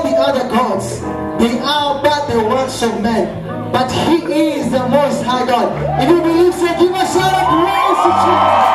all the other gods they are but the works of men? But he is the most high God. If you believe so, give a shout of praise to Jesus.